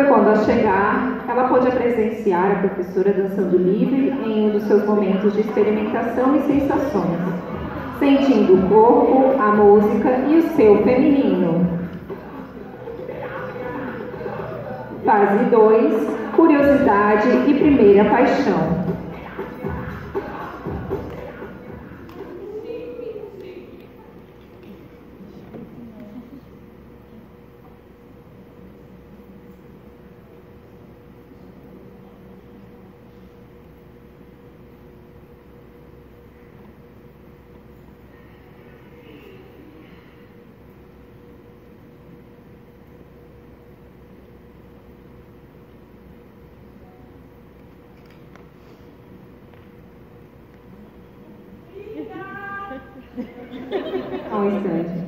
Foi quando, ao chegar, ela pôde presenciar a professora dançando livre em um dos seus momentos de experimentação e sensações, sentindo o corpo, a música e o seu feminino. Fase 2 Curiosidade e primeira paixão. Always good.